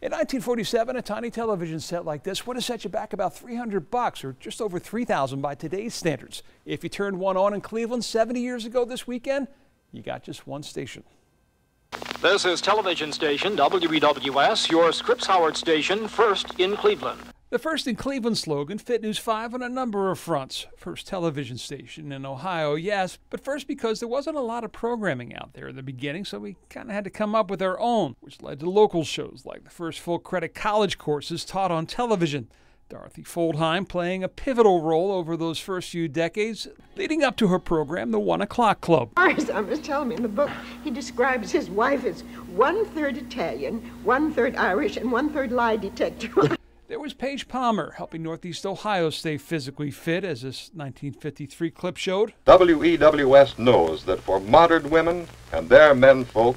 In 1947, a tiny television set like this would have set you back about 300 bucks or just over 3,000 by today's standards. If you turned one on in Cleveland 70 years ago this weekend, you got just one station. This is television station WEWS, your Scripps Howard station, first in Cleveland. The first in Cleveland slogan fit News 5 on a number of fronts. First television station in Ohio, yes, but first because there wasn't a lot of programming out there in the beginning, so we kind of had to come up with our own, which led to local shows like the first full credit college courses taught on television. Dorothy Fuldheim playing a pivotal role over those first few decades, leading up to her program, The One O'Clock Club. Sam was telling me in the book, he describes his wife as one third Italian, one third Irish, and one third lie detector. There was Paige Palmer helping Northeast Ohio stay physically fit, as this 1953 clip showed. WEWS knows that for modern women and their menfolk,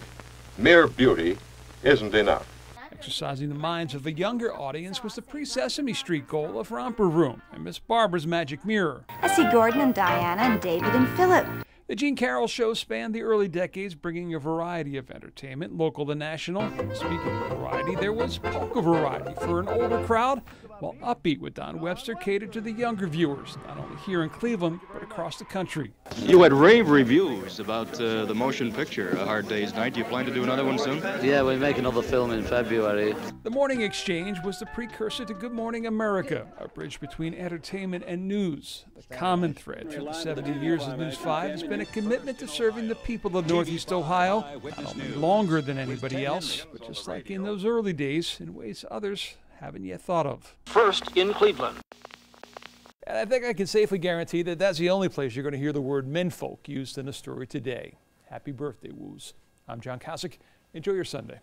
mere beauty isn't enough. Exercising the minds of a younger audience was the pre Sesame Street goal of Romper Room and Miss Barbara's Magic Mirror. I see Gordon and Diana and David and Philip. The Gene Carroll show spanned the early decades, bringing a variety of entertainment, local to national. Speaking of variety, there was polka variety for an older crowd, while Upbeat with Don Webster catered to the younger viewers, not only here in Cleveland, but across the country. You had rave reviews about uh, the motion picture, A Hard Day's Night. Do you plan to do another one soon? Yeah, we make another film in February. The Morning Exchange was the precursor to Good Morning America, a bridge between entertainment and news. The common thread through the 70 years of News 5 has been a commitment to serving the people of Northeast Ohio, not only longer than anybody else, but just like in those early days, in ways others haven't yet thought of. First in Cleveland. And I think I can safely guarantee that that's the only place you're going to hear the word menfolk used in a story today. Happy birthday, Woos. I'm John Kosich. Enjoy your Sunday.